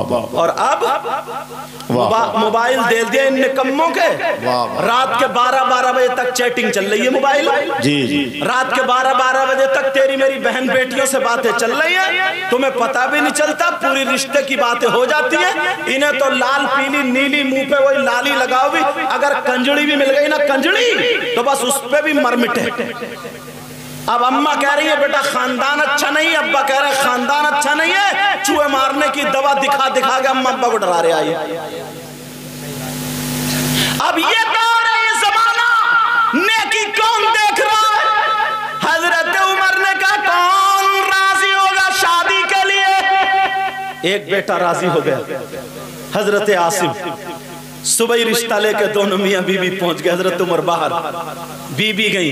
वाह और अब मोबाइल दे दिए इन निकम्मों के। रात के 12 12 बजे तक चैटिंग चल रही है मोबाइल। जी जी। रात के 12 12 बजे तक तेरी मेरी बहन बेटियों से बातें चल रही है। तुम्हें पता भी नहीं चलता पूरी रिश्ते की बातें हो जाती है। इन्हें तो लाल पीली नीली मुँह पे वही लाली लगाओ भी। अगर कंजड़ी भी मिल गई ना कंजड़ी तो बस उस पे भी मर मिटे। अब अम्मा कह रही है, बेटा, खानदान अच्छा नहीं अब्बा कह रहे खानदान अच्छा नहीं है। चूहे मारने की दवा दिखा दिखा के अम्मा अब्बा को डरा रहे आई अब ये दौर है, ये जमाना। नेकी कौन देख रहा है? हज़रत उमर ने कहा, कौन राज़ी होगा शादी के लिए? एक बेटा राज़ी हो गया, हज़रत आसिफ। सुबह रिश्ता लेके दोनों मियाँ बीबी पहुँच गए, हज़रत उमर बाहर। बीबी गई।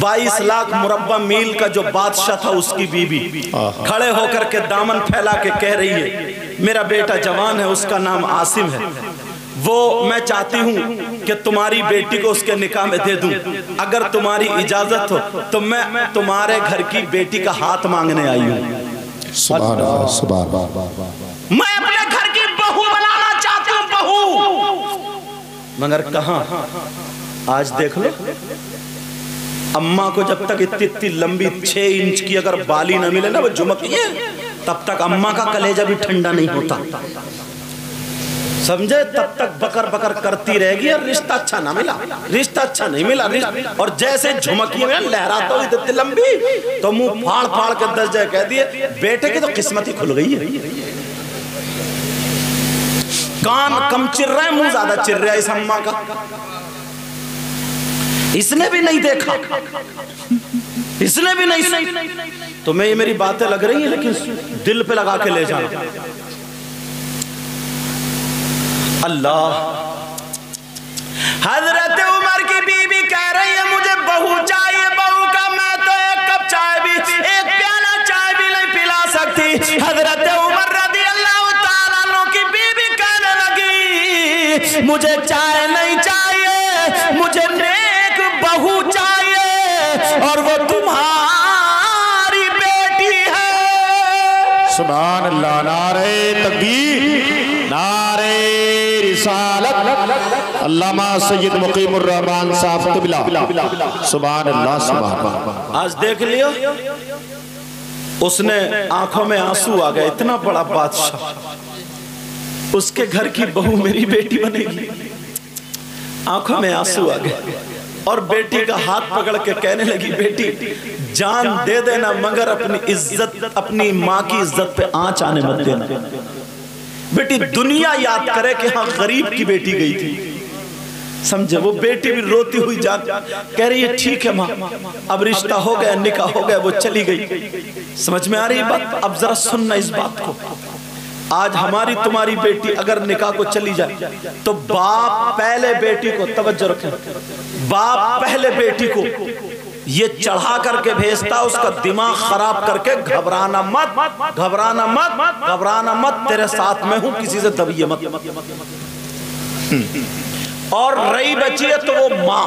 बाईस लाख मुरब्बा मील का जो बादशाह था उसकी बीबी खड़े होकर के दामन फैला के कह रही है मेरा बेटा जवान है उसका नाम आसिम है। वो मैं चाहती हूँ कि तुम्हारी बेटी को उसके निकाह में दे दूँ। अगर तुम्हारी इजाज़त हो तो मैं तुम्हारे घर की बेटी का हाथ मांगने आई हूँ। मैं अपने घर की बहू बनाना चाहती हूँ बहू। मगर कहा? आज देख लो। अम्मा को जब तक इतनी इतनी लंबी छह इंच की अगर बाली ना मिले ना, वो झुमकी है तब तक अम्मा का कलेजा भी ठंडा नहीं होता। समझे? तब तक बकर बकर करती रहेगी और रिश्ता अच्छा ना मिला। रिश्ता अच्छा नहीं मिला। और जैसे झुमकी में लहराता हुई इतनी लंबी तो मुँह फाड़ फाड़ के दस जगह कह दिए, बेटे की तो किस्मत ही खुल गई है। कान कम चिर रहा है, मुँह ज़्यादा चिर रहा है इस अम्मा का। इसने भी नहीं देखा। इसने भी नहीं तो मैं ये मेरी बातें लग रही हैं, लेकिन दिल पे लगा के ले जाना। अल्लाह। हज़रत उमर की बीबी कह रही है, मुझे बहू चाहिए, बहू का मैं तो एक कप चाय भी, एक प्याला चाय भी नहीं पिला सकती। हज़रत उमर रदी अल्लाह की बीबी कहने लगी, मुझे चाय तकबीर। नारे रिसालत। अल्लामा सैयद मुकीमुर रहमान साहब तिबला सुभान अल्लाह अल्लाह आज देख लियो, उसने आँखों में आँसू आ गए, इतना बड़ा बादशाह। उसके घर की बहू मेरी बेटी बनेगी। आँखों में आँसू आ गए। और बेटी का हाथ पकड़ के कहने लगी, बेटी, जान दे देना, मगर अपनी इज़्ज़त, अपनी माँ की इज़्ज़त पे आँच आने मत देना। बेटी, दुनिया याद करे कि हाँ गरीब की बेटी गई थी। समझे, वो बेटी भी रोती हुई जान कह रही है, ठीक है माँ, अब रिश्ता हो गया, निकाह हो गया, वो चली गई। समझ में आ रही है बात? अब जरा सुनना इस बात को। आज हमारी तुम्हारी बेटी अगर निकाह को चली जाए तो बाप पहले बेटी को तवज्जो रखें। बाप पहले बेटी को ये चढ़ा करके भेजता, उसका दिमाग खराब करके घबराना मत घबराना मत घबराना मत, तेरे साथ में हूँ, किसी से दबिए मत। और रही बची है तो वो माँ।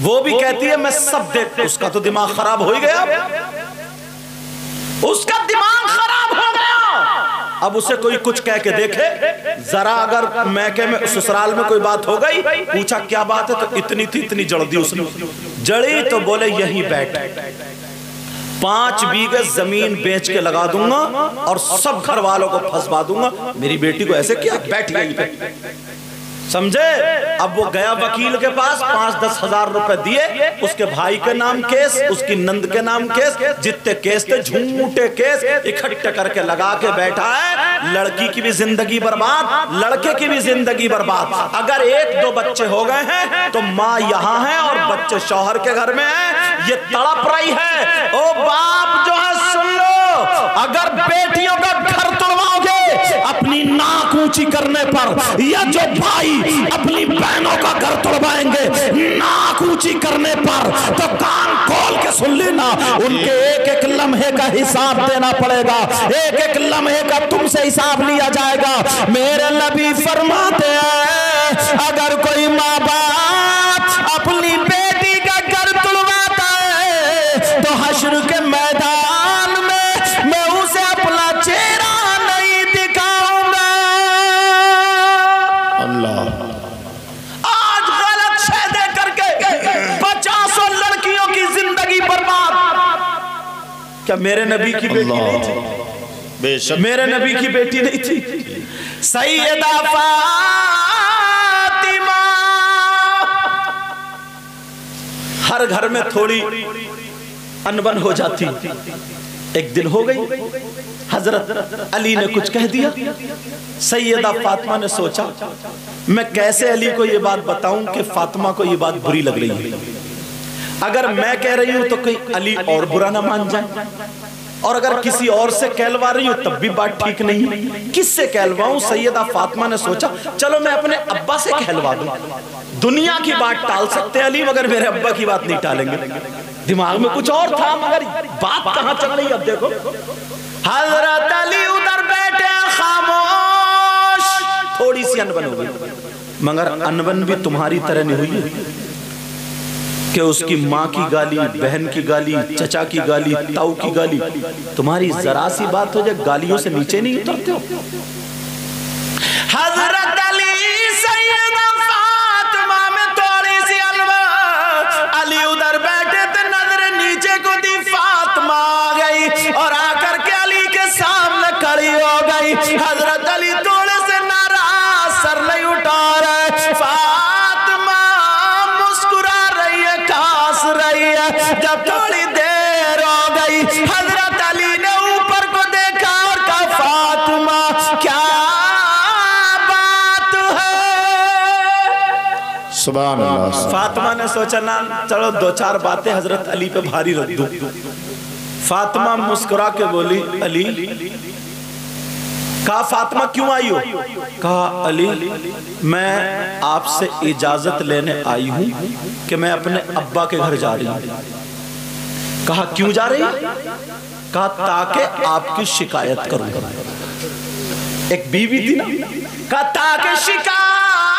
वो भी कहती है, मैं सब देख, उसका तो दिमाग खराब हो ही गया। उसका दिमाग खराब हो गया। अब उसे कोई कुछ कह के देखे जरा अगर मैके में ससुराल में कोई बात हो गई पूछा क्या बात है तो इतनी थी इतनी जड़ दी उसने जड़ी तो बोले यही बैठ पाँच बीघे ज़मीन बेच के लगा दूँगा और सब घर वालों को फंसवा दूँगा मेरी बेटी को ऐसे क्या बैठ गई समझे? अब वो गया वकील के पास पाँच दस हज़ार रुपए दिए उसके भाई के नाम केस उसकी नंद के नाम केस जितने केस थे झूठे केस इकट्ठे करके लगा के बैठा है लड़की की भी ज़िंदगी बर्बाद लड़के की भी ज़िंदगी बर्बाद। अगर एक दो बच्चे हो गए हैं तो माँ यहाँ है और बच्चे शौहर के घर में है ये तड़प रही है। ओ बाप जो है सुन लो। अगर बेटियों का घर तोड़वाओगे, अपनी नाक ऊँची करने पर, या जो भाई अपनी बहनों का घर तोड़वाएँगे, नाक ऊँची करने पर तो कान खोल के सुन लेना। उनके एक एक लम्हे का हिसाब देना पड़ेगा। एक एक लम्हे का तुमसे हिसाब लिया जाएगा। मेरे नबी फरमाते हैं, अगर कोई माँ बाप क्या मेरे नबी की बेटी नहीं थी? बेशक। मेरे नबी की बेटी नहीं थी। सैयदा फातिमा। हर घर में थोड़ी अनबन हो जाती। एक दिन हो गई। हज़रत अली ने कुछ कह दिया। सैयदा फातिमा ने सोचा मैं कैसे अली को ये बात बताऊँ कि फातिमा को ये बात बुरी लग रही है? अगर मैं कह रही हूँ तो कहीं अली और बुरा ना मान जाए। और अगर किसी और से कहलवा रही हूँ तब भी बात ठीक नहीं किससे कहलवाऊं? सैयदा फातिमा ने सोचा चलो मैं अपने अब्बा से कहलवा दूँ। दुनिया की बात टाल सकते हैं अली मगर मेरे अब्बा की बात नहीं टालेंगे। दिमाग में कुछ और था मगर बात कहाँ चल रही अब देखो। हज़रत अली उधर बैठे खामोश। थोड़ी सी अनबन हो गई। मगर अनबन भी तुम्हारी तरह नहीं हुई कि उसकी माँ की गाली, बहन की गाली, चचा की गाली, ताऊ की गाली, तुम्हारी जरा सी बात हो जाए, गालियों से नीचे नहीं उतरते हो? हज़रत अली सैयदा फातिमा ने सोचा, ना, चलो दो चार बातें हज़रत अली पे भारी रख दूँ। फातिमा मुस्कुरा के बोली, अली, कहा, फातिमा, क्यों आई हो? कहा, अली, मैं आपसे इजाज़त लेने आई हूँ कि मैं अपने अब्बा के घर जा रही हूँ। कहा, क्यों जा रही? कहा, ताकि आपकी शिकायत करूँ एक बीवी थी ना, कहा, ताकि शिकायत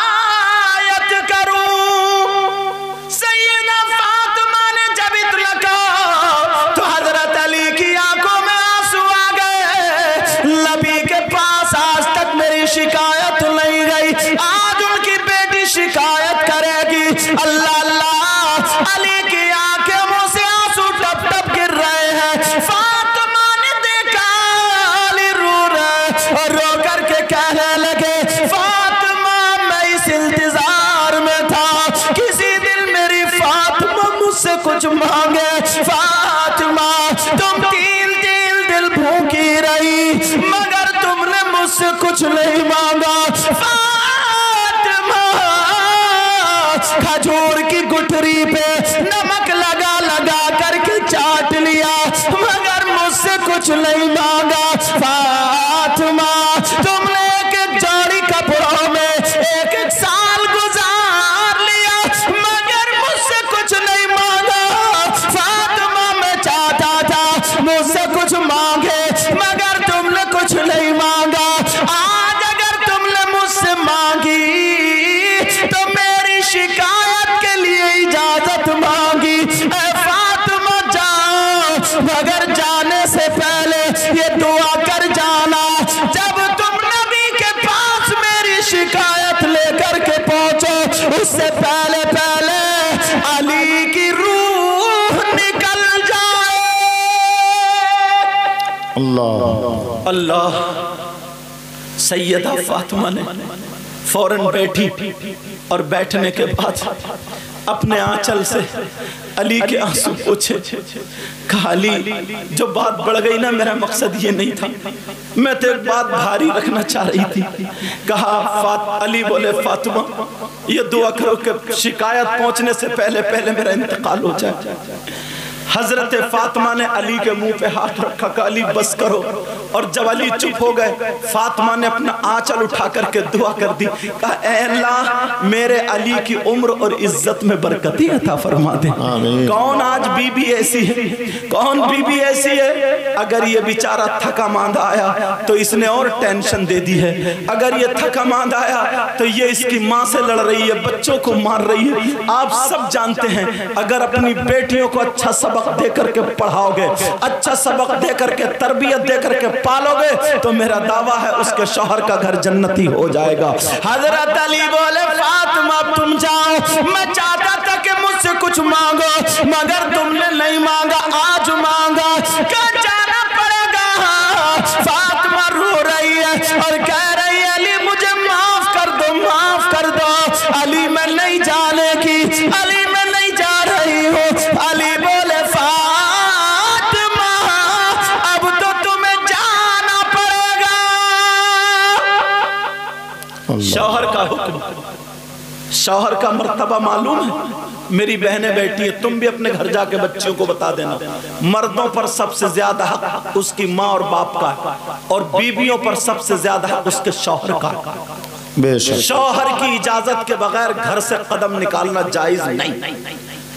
मुझसे कुछ नहीं मांगा। खजूर की गुठरी पे नमक लगा लगा करके चाट लिया, मगर मुझसे कुछ नहीं मांगा। अल्लाह। अल्लाह सैयदा फातिमा ने फ़ौरन बैठी और बैठने के बाद अपने आंचल से अली के आँसू पूछे। कहा, अली, जो बात बढ़ गई ना, मेरा मकसद ये नहीं था। मैं तो एक बात भारी रखना चाह रही थी। कहा, फात, अली बोले, फातिमा, ये दुआ करो कि शिकायत पहुँचने से पहले पहले मेरा इंतकाल हो जाए। हज़रत फातिमा ने अली के मुँह पे हाथ रखा का अली बस करो। और जब अली चुप हो गए फातिमा ने अपना आंचल उठा करके दुआ कर दी। कहा "ऐ अल्लाह मेरे अली की उम्र और इज़्ज़त में बरकती अता फरमा दे। कौन आज बीबी ऐसी है? कौन बीबी ऐसी है? अगर ये बेचारा थका मांदा आया तो इसने और टेंशन दे दी है। अगर ये थका मांदा आया तो ये इसकी माँ से लड़ रही है बच्चों को मार रही है। आप सब जानते हैं अगर अपनी बेटियों को अच्छा सबक दे करके पढ़ाओगे अच्छा सबक दे करके तरबियत दे करके पालोगे तो मेरा दावा है उसके शोहर का घर जन्नती हो जाएगा। हज़रत अली बोले, फातिमा, तुम जाओ, मैं चाहता था कि मुझसे कुछ मांगो, मगर तुमने नहीं मांगा, आज मांगा। क्या शौहर का मर्तबा मालूम? है मेरी बहनें बैठी है तुम भी अपने घर जाके बच्चियों को बता देना। मर्दों पर सबसे ज़्यादा हक उसकी माँ और बाप का है और बीवियों पर सबसे ज़्यादा हक उसके शौहर का शौहर की इजाज़त के बगैर घर से कदम निकालना जायज़ नहीं।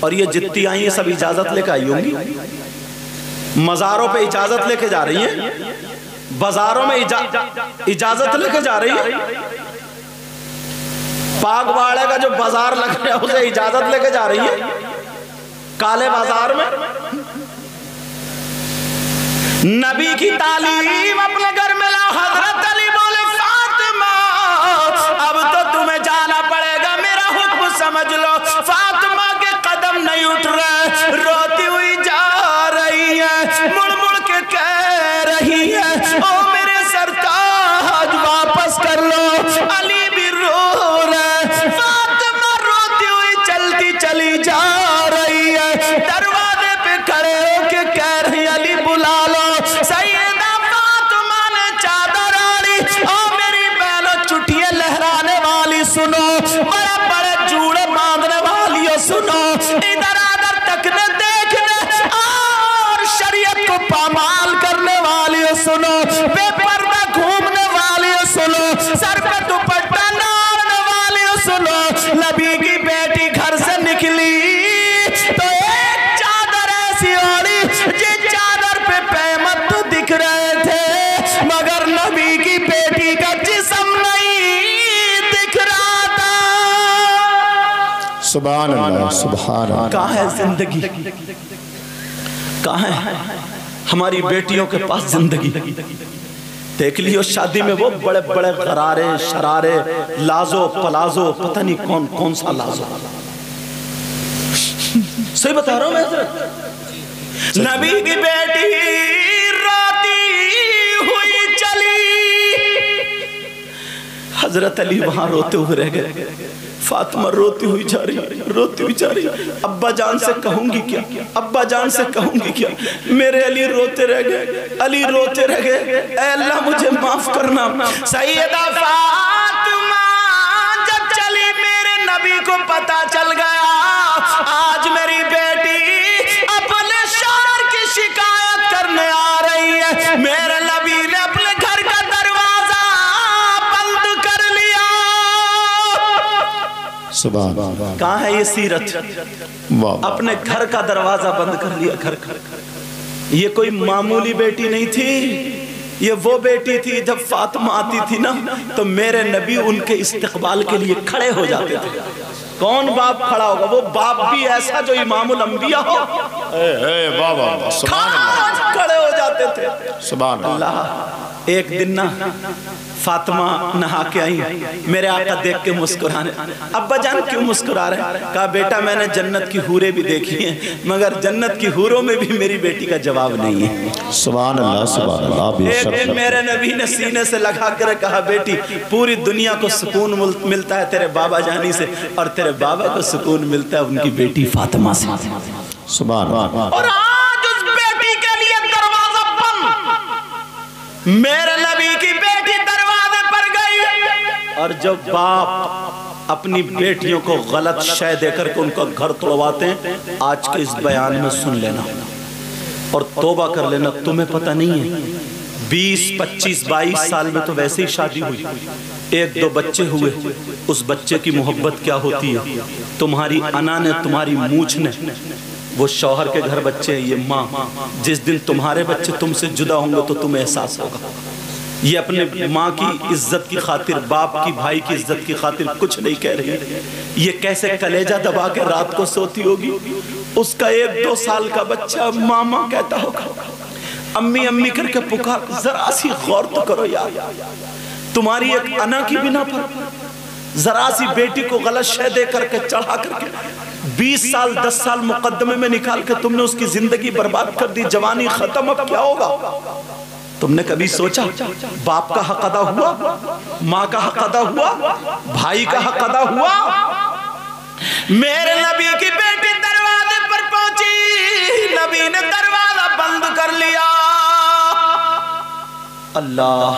और ये जितनी आई है सब इजाज़त लेके आई होंगी। मजारों पे इजाज़त लेके जा रही है? बाजारों में इजाज़त लेके जा रही है? पागवाड़े का जो बाज़ार लग रहा है, उसे इजाज़त लेके जा रही है? काले बाज़ार में? नबी की तालीम अपने घर में लाओ हज़रत सुभान अल्लाह सुभान अल्लाह कहाँ है ज़िंदगी? कहाँ है हमारी बेटियों के पास ज़िंदगी? देख लियो शादी में वो बड़े बड़े गरारे शरारे लाजो पलाजो पता नहीं कौन कौन सा लाजो। सही बता रहा हूँ मैं? नबी की बेटी रोती हुई चली। हज़रत अली वहाँ रोते हुए रह गए। फातिमा रोती हुई जा रही रोती हुई जा रही अब्बा जान से कहूँगी क्या? अब्बा जान से कहूँगी क्या? मेरे अली रोते रह गए, अली रोते रह गए। अल्लाह, मुझे माफ़ करना। सैयदा फातिमा जब चली, मेरे नबी को पता चल गया। कहाँ है ये सीरत? अपने घर का दरवाज़ा बंद कर लिया घर घर ये कोई मामूली बेटी नहीं थी ये वो बेटी थी जब फातिमा आती थी ना तो मेरे नबी उनके इस्तकबाल के लिए खड़े हो जाते थे। कौन बाप खड़ा होगा? वो बाप भी ऐसा जो इमामुल अंबिया हो। ए ए वाह वाह खड़े हो जाते थे। सुभान अल्लाह। अल्लाह एक दिन ना फातिमा नहा के आई। मेरे आका देख के मुस्कुराने। अब्बा जान क्यों मुस्कुरा रहे कहा बेटा मैंने जन्नत की हूरें भी देखी हैं मगर जन्नत की हूरों में भी मेरी बेटी का जवाब नहीं है। सुभान अल्लाह सुभान अल्लाह एक दिन मेरे नबी ने सीने से लगा कर कहा बेटी पूरी दुनिया को सुकून मिलता है तेरे बाबा जानी से और तेरे बाबा को सुकून मिलता है उनकी बेटी फातिमा से। सुभान अल्लाह। और आज उस बेटी के लिए दरवाज़ा बंद मेरे नबी की बेटी दरवाजे पर गई। और जब बाप अपनी बेटियों को गलत शय देकर के उनका घर तोड़वाते हैं, आज के इस बयान में सुन लेना और तोबा कर लेना, तुम्हें पता नहीं है, बीस, पच्चीस, बाईस साल में तो वैसे ही शादी हुई। एक, दो बच्चे हुए, उस बच्चे की मोहब्बत क्या होती है? तुम्हारी अना ने तुम्हारी मूछ ने वो शौहर के घर बच्चे हैं, ये माँ। जिस दिन तुम्हारे बच्चे तुमसे जुदा होंगे तो तुम्हें एहसास होगा। ये अपने माँ की इज़्ज़त की खातिर, बाप की भाई की इज़्ज़त की खातिर कुछ नहीं कह रही। ये कैसे कलेजा दबा के रात को सोती होगी? उसका एक दो साल का बच्चा मामा कहता होगा, अम्मी अम्मी करके पुकार, जरा सी गौर तो करो यार। तुम्हारी एक अना की बिना पर जरा सी बेटी को गलत शह दे करके चढ़ा करके 20 साल 10 साल मुकदमे में निकाल के तुमने उसकी ज़िंदगी बर्बाद कर दी, जवानी खत्म, अब क्या होगा? तुमने कभी सोचा, बाप का हक अदा हुआ? माँ का हक अदा हुआ? भाई का हक अदा हुआ? मेरे नबी की बेटी दरवाजे पर पहुँची, नबी ने दरवाज़ा बंद कर लिया। अल्लाह,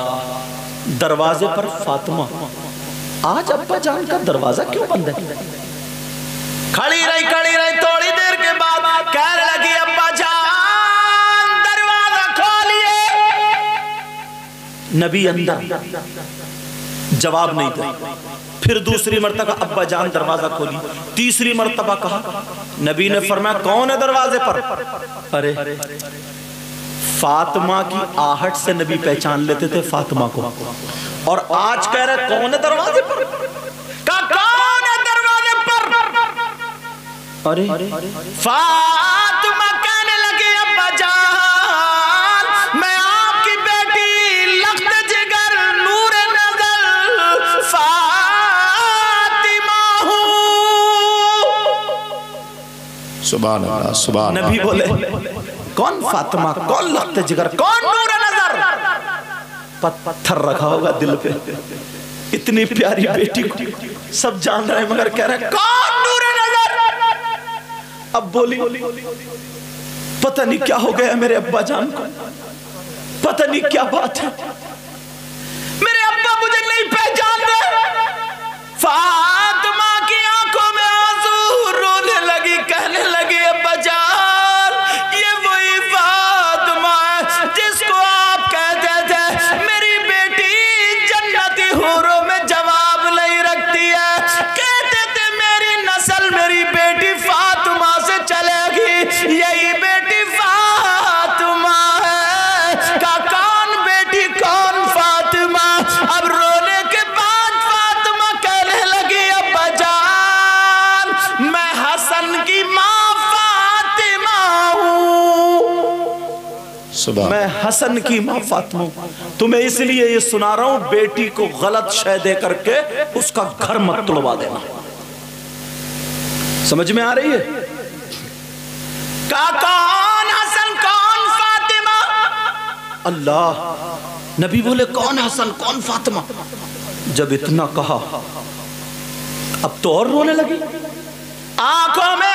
दरवाजे पर फातिमा। आज अब्बा जान का दरवाज़ा क्यों बंद है? खड़ी रही खड़ी रही थोड़ी देर के बाद लगी, अब्बा जान, दरवाज़ा खोलिए। नबी अंदर जवाब नहीं दिया फिर दूसरी मर्तबा, अब्बा जान, दरवाज़ा खोली तीसरी मरतबा कहा, नबी ने फरमाया, कौन है दरवाजे पर? अरे, फातिमा की आहट से नबी पहचान लेते थे फातिमा को। और आज कह रहे कौन है दरवाजे पर का कौन है दरवाजे पर अरे। फातिमा कहने लगी अब्बा जान मैं आपकी बेटी लख्त जिगर नूर नज़र फातिमा हूँ। सुबह सुबह नबी बोले कौन फातिमा कौन लख्त जिगर कौन नूर नज़र? पत- पत्थर रखा होगा दिल पे। इतनी प्यारी बेटी को सब जान रहे हैं मगर कह रहे कौन अब बोली, पता नहीं क्या हो गया मेरे अब्बा जान को। पता नहीं क्या बात है। मेरे अब्बा मुझे नहीं पहचान रहे। मैं हसन की माँ फातमा तुम्हें इसलिए ये सुना रहा हूँ, बेटी को गलत शय दे करके उसका घर मत तुड़वा देना। समझ में आ रही है? कौन हसन, कौन फातिमा? अल्लाह, नबी बोले, कौन हसन, कौन फातिमा? जब इतना कहा, अब तो और रोने लगी। आँखों में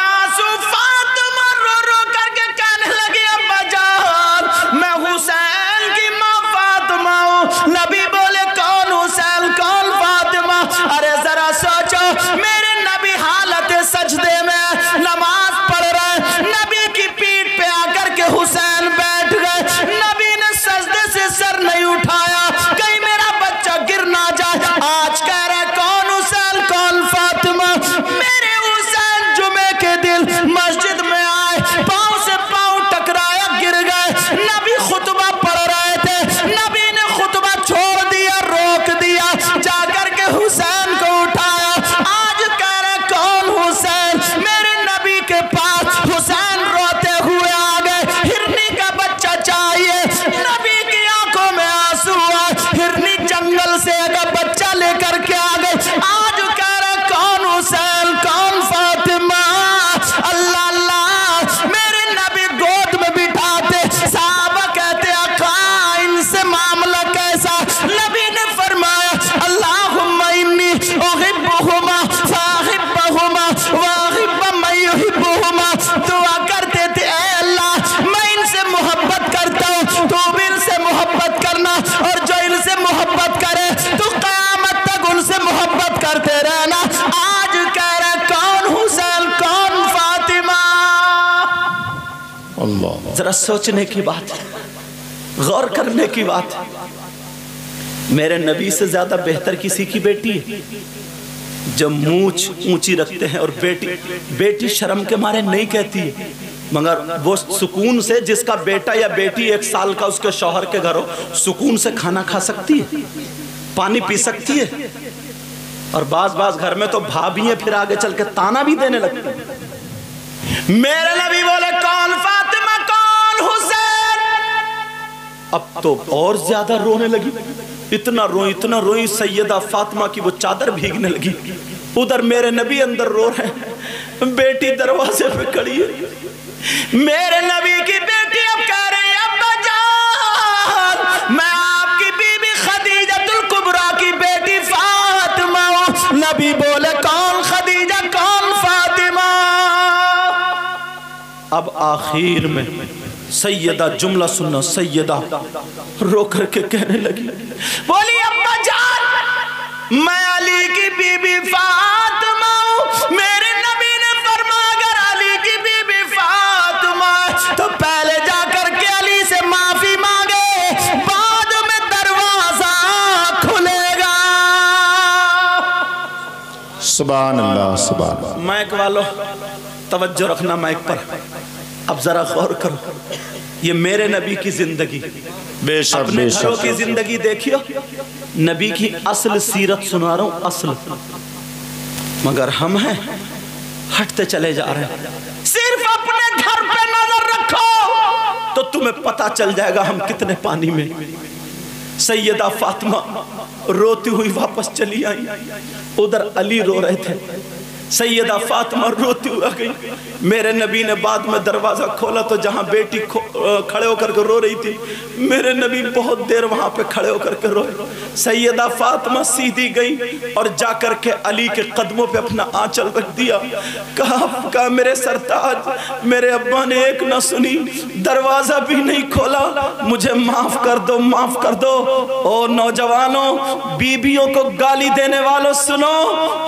जरा सोचने की बात है, गौर करने की बात है। मेरे नबी से ज़्यादा बेहतर किसी की बेटी है। जब मूछ ऊँची रखते हैं और बेटी बेटी शर्म के मारे नहीं कहती है, मगर वो सुकून से जिसका बेटा या बेटी एक साल का उसके शौहर के घर हो, सुकून से खाना खा सकती है, पानी पी सकती है। और बाज बाज घर में तो भाभी फिर आगे चल के ताना भी देने लगती मेरे नबी बोले, कौन, फातिमा? अब तो और ज़्यादा रोने लगी। इतना रोई इतना रोई, सैयदा फातिमा की वो चादर भीगने लगी। उधर मेरे नबी अंदर रो रहे हैं। बेटी दरवाजे पे खड़ी है। मेरे नबी की बेटी, अब कह रही है, अब्बा जान, मैं आपकी बीबी खदीजतुल कुबरा की बेटी फातिमा नबी बोले, कौन खदीजा, कौन फातिमा? अब आखिर में सैयदा जुमला सुनना सैयदा। रो करके कहने लगी बोली अब्बा जान मैं अली की बीबी फातिमा हूँ। मेरे नबी ने फरमाया अगर अली की बीबी फातिमा तो पहले जाकर के अली से माफ़ी मांगे बाद में दरवाज़ा खुलेगा। सुभान अल्लाह सुभान माइक वालों तवज्जो रखना माइक पर। अब जरा गौर करो। ये मेरे नबी की ज़िंदगी। अपने घरों की ज़िंदगी देखियो। नबी की असल सीरत सुना रहा हूँ असल। मगर हम हैं हटते चले जा रहे हैं। सिर्फ़ अपने घर पे नज़र रखो तो तुम्हें पता चल जाएगा हम कितने पानी में। सैयदा फातिमा रोती हुई वापस चली आई। उधर अली रो रहे थे। सैयदा फातिमा रोती हुई आ गई। मेरे नबी ने बाद में दरवाज़ा खोला तो जहाँ बेटी खड़े होकर के रो रही थी, मेरे नबी बहुत देर वहाँ पे खड़े होकर के रोए। सैयदा फातिमा सीधी गई और जाकर के अली के कदमों पे अपना आंचल रख दिया। कहा कहा, मेरे सरताज, मेरे अब्बा ने एक ना सुनी, दरवाज़ा भी नहीं खोला। मुझे माफ़ कर दो, माफ़ कर दो। ओ नौजवानों, बीबियों को गाली देने वालों सुनो।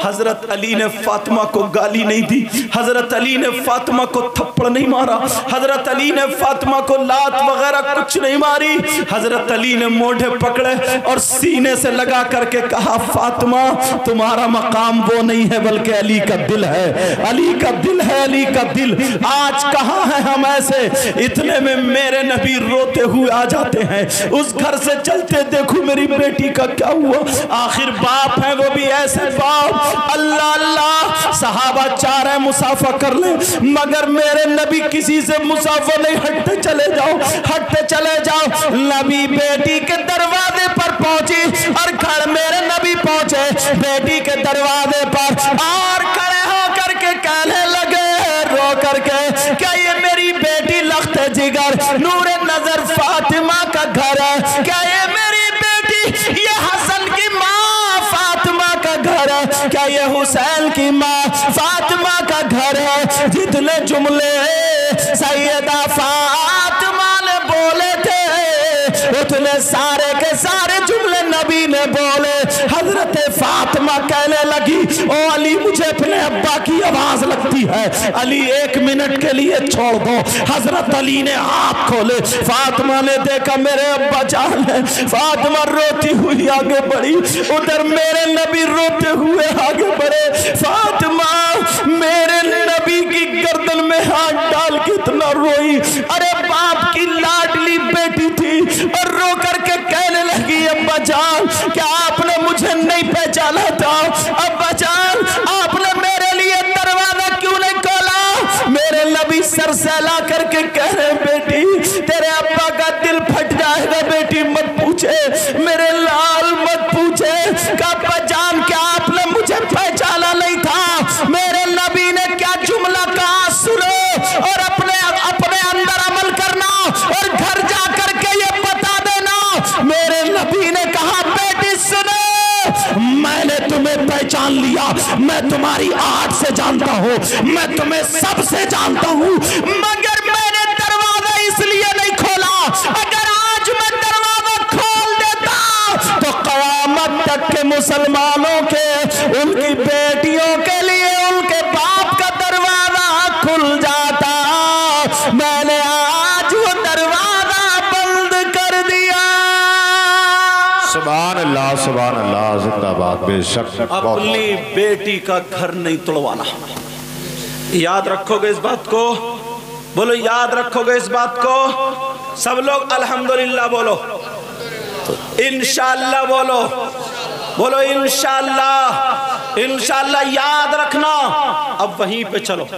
हज़रत अली ने फातिमा को गाली नहीं दी। हज़रत अली ने फातिमा को थप्पड़ नहीं मारा। हज़रत अली ने फातिमा को लात वगैरह कुछ नहीं मारी। हज़रत अली ने मोढ़े पकड़े और सीने से लगा करके कहा, फातिमा, तुम्हारा मकाम वो नहीं है बल्कि अली का दिल है। अली का दिल है, अली का दिल। आज कहाँ है हम ऐसे? इतने में मेरे नबी रोते हुए आ जाते हैं। उस घर से चलते देखो मेरी बेटी का क्या हुआ। आखिर बाप है वो भी ऐसे बाप। अल्लाह अल्लाह सहाबा चाह रहे मुसाफा कर ले। मगर मेरे नबी किसी से मुसाफा नहीं, हटते चले जाओ, हटते चले जाओ। नबी बेटी के दरवाजे पर पहुँची और घर मेरे नबी पहुँचे। बेटी के दरवाजे पर और खड़े होकर के कहने लगे, रो करके, क्या ये मेरी बेटी लख्त जिगर? नूर जुमले सैयदा फातिमा ने बोले थे, उतने सारे के सारे जुमले नबी ने बोले। हज़रत फातिमा कहने लगी, ओ अली, मुझे अपने अब्बा की आवाज़ लगती है। अली, एक मिनट के लिए छोड़ दो। हज़रत अली ने हाथ खोले। फातिमा ने देखा, मेरे अब्बा जान है। फातिमा रोती हुई आगे बढ़ी। उधर मेरे नबी रोते जानता हूँ। मैं तुम्हें सबसे जानता हूँ। मगर मैंने दरवाज़ा इसलिए नहीं खोला। अगर आज मैं दरवाज़ा खोल देता तो कयामत तक के मुसलमानों के सुभान अल्लाह सुभान अल्लाह, जिंदाबाद, बेशक अपनी बेटी का घर नहीं तोड़वाना। याद रखोगे इस बात को? बोलो, याद रखोगे इस बात को? सब लोग अल्हम्दुलिल्लाह बोलो। इंशाल्लाह बोलो। बोलो, इंशाल्लाह इंशाल्लाह याद रखना। अब वहीं पे चलो।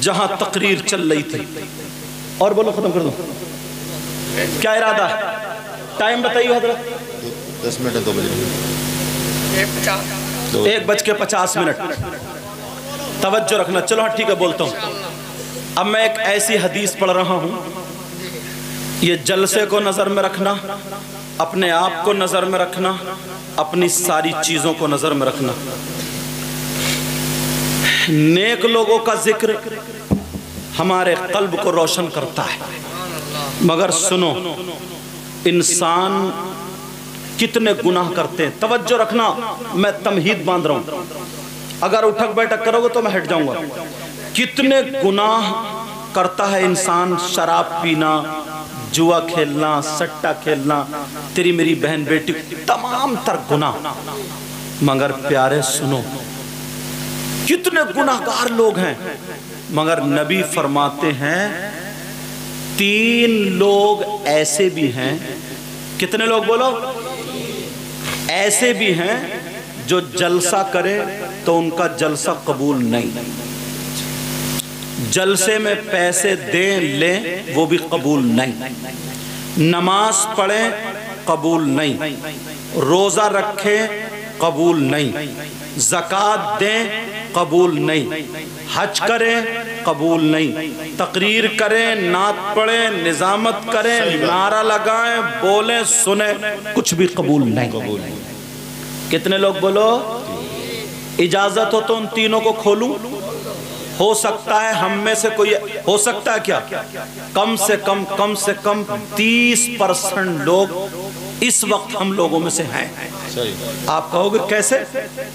जहाँ तकरीर चल रही थी। और बोलो, खत्म कर दो। क्या इरादा टाइम बताइए हज़रत। दस मिनट दो बजे। एक बज के पचास मिनट। तवज्जो रखना। चलो हाँ ठीक है, बोलता हूँ। अब मैं एक ऐसी हदीस पढ़ रहा हूँ। ये जलसे को नज़र में रखना, अपने आप को नज़र में रखना, अपनी सारी चीज़ों को नज़र में रखना। नेक लोगों का ज़िक्र हमारे कल्ब को रोशन करता है। मगर सुनो, इंसान कितने गुनाह करते हैं? तवज्जो रखना, मैं तमहीद बाँध रहा हूँ। अगर उठक बैठक करोगे तो मैं हट जाऊँगा। कितने गुनाह करता है इंसान? शराब पीना, जुआ खेलना, सट्टा खेलना, तेरी मेरी बहन बेटी, तमाम तर गुनाह। मगर प्यारे सुनो, कितने गुनाहगार लोग हैं। मगर नबी फरमाते हैं, तीन लोग ऐसे भी हैं। कितने लोग बोलो? ऐसे भी हैं जो जलसा करे तो उनका जलसा कबूल नहीं। जलसे में पैसे दें, लें, वो भी कबूल नहीं। नमाज़ पढ़ें, कबूल नहीं। रोज़ा रखें, कबूल नहीं। जक़ात दें, कबूल नहीं। हज करें कबूल नहीं। तकरीर करें, नात पढ़ें, निजामत करें, नारा लगाएँ, बोलें, सुने, कुछ भी कबूल नहीं। कबूल नहीं कितने लोग बोलो, इजाज़त हो तो उन तीनों को खोलूं? हो सकता है हम में से कोई, हो सकता है क्या? कम से कम कम से कम तीस परसेंट लोग इस वक्त हम लोगों में से हैं। आप कहोगे कैसे?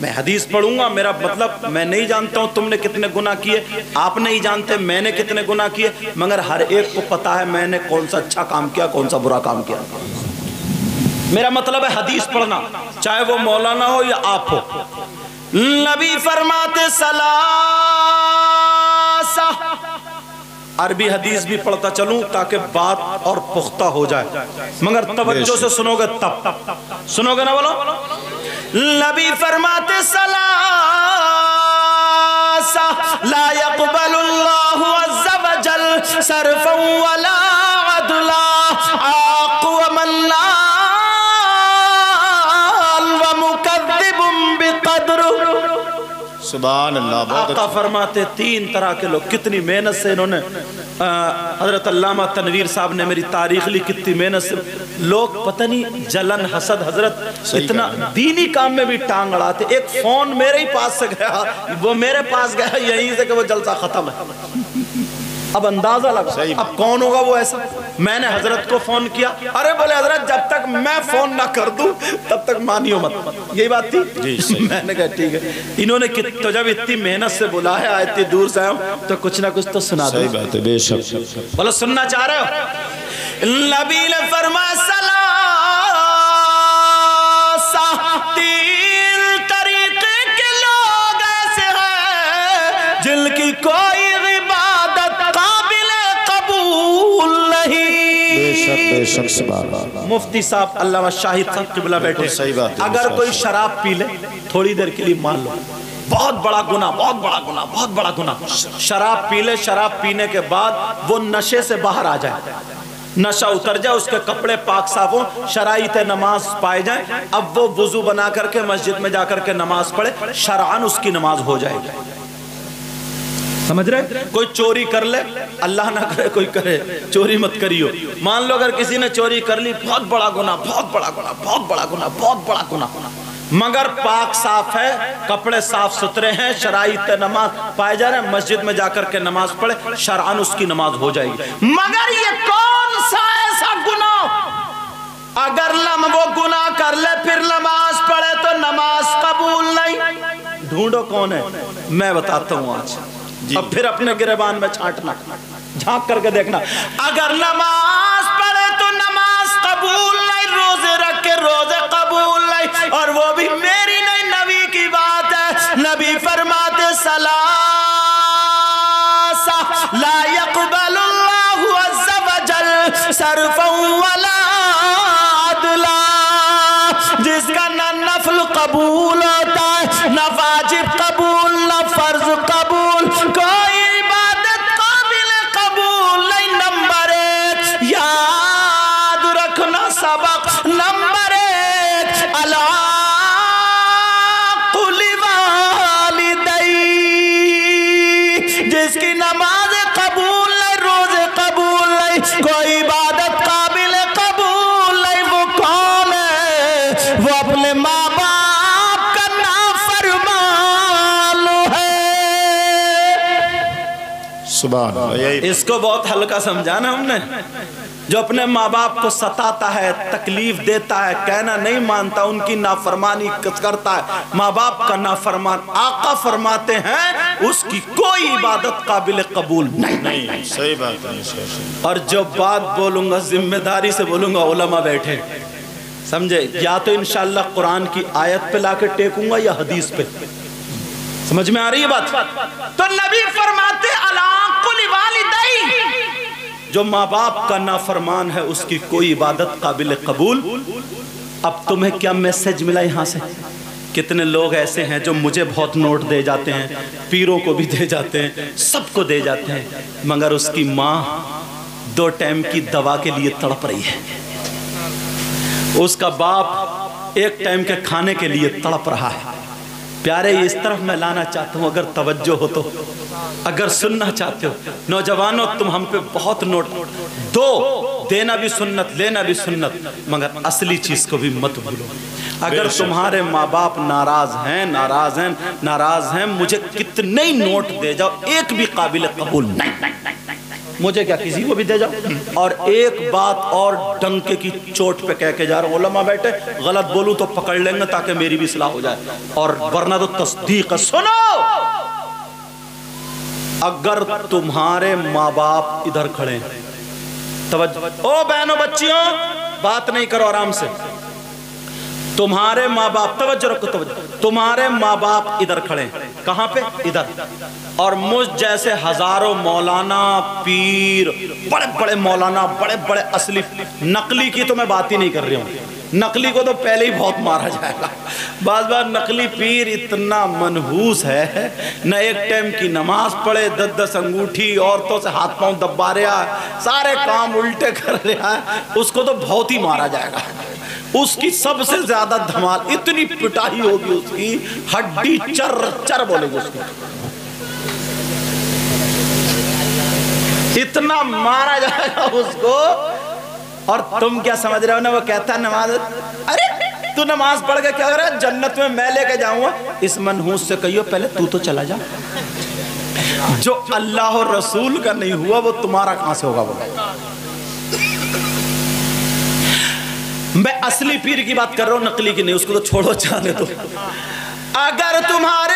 मैं हदीस पढ़ूँगा मेरा मतलब मैं नहीं जानता हूँ तुमने कितने गुना किए। आप नहीं जानते मैंने कितने गुना किए मगर हर एक को पता है मैंने कौन सा अच्छा काम किया कौन सा बुरा काम किया। मेरा मतलब है हदीस पढ़ना चाहे वो मौलाना हो या आप हो। नबी फरमाते सला अरबी हदीस भी पढ़ता चलूँ ताकि बात और पुख्ता हो जाए। मगर तवज्जो से सुनोगे तब। सुनोगे ना बोलो? नबी फरमाते सला ला यक़बलुल्लाहु अज़्ज़ा वजल जल सरफन वला अल्लाह आका फरमाते तीन तरह के लोग कितनी मेहनत से इन्होंने हज़रत अल्लामा तनवीर साहब ने मेरी तारीख ली कितनी मेहनत से। लोग पता नहीं जलन हसद हज़रत इतना दीनी काम में भी टांग अड़ाते एक फ़ोन मेरे ही पास से गया वो मेरे पास गया यहीं से कि वो जलसा खत्म है। अब अंदाज़ा लगा। सही अब कौन होगा वो ऐसा? मैंने हज़रत को फ़ोन किया। अरे बोले हज़रत जब तक मैं फ़ोन ना कर दू तब तक मानियो मत। यही बात थी? जी, मैंने कहा ठीक है। इन्होंने तो जब इतनी मेहनत से बुलाया इतनी दूर से आया तो कुछ ना कुछ तो सुना सही दो बात है बेशक। बोलो सुनना चाह रहे हो? नबी ने फरमा तीन मुफ्ती साहब अल्लामा शाहिद साहब किबला बैठे सही बात अगर कोई शराब पी ले थोड़ी देर के लिए मान लो। बहुत बड़ा गुना बहुत बड़ा गुना बहुत बड़ा गुना शराब पी ले शराब पीने के बाद वो नशे से बाहर आ जाए। नशा उतर जाए उसके कपड़े पाक साफ़ हो शराइत नमाज़ पाए जाए। अब वो वज़ू बना करके मस्जिद में जाकर के नमाज़ पढ़े शरान उसकी नमाज़ हो जाएगी। समझ रहे? कोई चोरी कर ले, अल्लाह ना करे, कोई करे। चोरी मत करियो। मान लो अगर किसी ने चोरी कर ली, बहुत बड़ा गुना बहुत बड़ा गुना बहुत बड़ा गुना बहुत बड़ा गुना मगर पाक साफ़ है, कपड़े साफ़ सुथरे हैं शराइत नमाज़ पाए जा रहे हैं, मस्जिद में जाकर के नमाज़ पढ़े, शरान उसकी नमाज़ हो जाएगी। मगर ये कौन सा ऐसा गुना अगर लम वो गुना कर ले, फिर नमाज़ पढ़े तो नमाज़ कबूल नहीं। ढूंढो कौन है? मैं बताता हूँ आज। अब फिर अपने गिरबान में छांटना। झाँक करके देखना। अगर नमाज़ पढ़े तो नमाज़ कबूल नहीं, रोज़े रखे रोज़े कबूल नहीं। और वो भी मेरी नहीं, नबी की बात है। नबी फरमाते सला ला यक़बलुल्लाहु अज़्ज़ इसको बहुत हल्का समझा ना हमने। जो अपने माँ बाप को सताता है तकलीफ़ देता है कहना नहीं मानता उनकी नाफरमानी करता है। माँ बाप का नाफरमान आका फरमाते हैं उसकी कोई इबादत काबिल कबूल नहीं। नहीं सही बात है। और जो बात बोलूँगा ज़िम्मेदारी से बोलूँगा उलमा बैठे। समझे? या तो इंशाल्लाह कुरान की आयत पे लाके टेकूँगा या हदीस पे। समझ में आ रही है बात? तो नबी फरमाते वालिदैई जो माँ बाप का नाफरमान है, उसकी कोई इबादत काबिल कबूल? अब तुम्हें क्या मैसेज मिला यहाँ से? कितने लोग ऐसे हैं जो मुझे बहुत नोट दे जाते हैं, पीरों को भी दे जाते हैं, सबको दे जाते हैं, मगर उसकी माँ दो टाइम की दवा के लिए तड़प रही है। उसका बाप एक टाइम के खाने के लिए तड़प रहा है। प्यारे इस तरफ़ मैं लाना चाहता हूँ अगर तवज्जो हो तो। अगर सुनना चाहते हो। नौजवानों तुम हम पे बहुत नोट। दो देना भी सुन्नत लेना भी सुन्नत मगर असली चीज़ को भी मत भूलो। अगर तुम्हारे माँ बाप नाराज़ हैं नाराज़ हैं नाराज़ हैं मुझे कितने नोट दे जाओ एक भी काबिल कबूल नहीं। मुझे क्या किसी को भी दे जाओ। और एक बात और डंके की चोट पे कह के जा रहा हूँ, उलमा बैठे, गलत बोलूँ तो पकड़ लेंगे ताकि मेरी भी सलाह हो जाए। और वरना तो तस्दीक सुनो! अगर तुम्हारे माँ बाप इधर खड़े ओ बहनों, बच्चियों, बात नहीं करो आराम से। तुम्हारे माँ बाप तवज्जो रखो, तवज्जो। तुम्हारे माँ बाप इधर खड़े कहाँ पे? इधर। और मुझ जैसे हज़ारों मौलाना पीर बड़े बड़े मौलाना बड़े बड़े असली नकली की तो मैं बात ही नहीं कर रही हूँ। नकली को तो पहले ही बहुत मारा जाएगा। बार बार नकली पीर इतना मनहूस है, न एक टाइम की नमाज़ पढ़े दस दस अंगूठी, औरतों से हाथ पाँव दबा रहा, सारे काम उल्टे कर रहा है उसको तो बहुत ही मारा जाएगा। उसकी सबसे ज़्यादा धमाल इतनी पिटाई होगी उसकी, हड्डी चर चर बोलेगी उसको। इतना मारा जाएगा उसको। और तुम क्या समझ रहे हो ना, वो कहता है नमाज़, अरे, तू नमाज़ पढ़ के क्या कर रहा है? जन्नत में मैं लेके जाऊँगा। इस मनहूस से कहियो, पहले तू तो चला जा। जो अल्लाह और रसूल का नहीं हुआ, वो तुम्हारा कहाँ से होगा वो मैं असली पीर की बात कर रहा हूँ, नकली की नहीं, उसको तो छोड़ो, जाने तो अगर तुम्हारे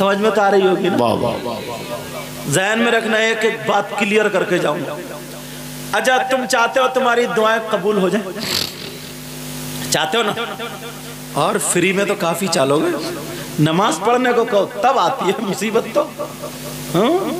समझ में तो आ रही होगी ना? वाह वाह जहन में रखना है एक एक बात क्लियर करके जाऊँगा। अच्छा तुम चाहते हो तुम्हारी दुआएँ कबूल हो जाए? चाहते हो ना? और फ्री में तो काफ़ी चालोगे। नमाज़ पढ़ने को कहो तब आती है मुसीबत तो। हाँ?